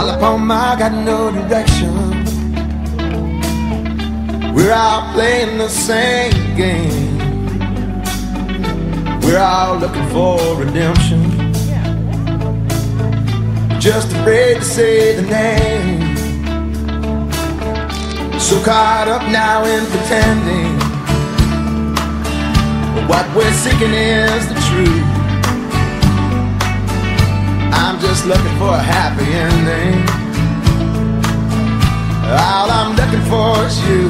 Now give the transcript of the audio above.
All upon my, got no direction. We're all playing the same game. We're all looking for redemption. Just afraid to say the name. So caught up now in pretending. What we're seeking is the truth. just looking for a happy ending. All I'm looking for is you.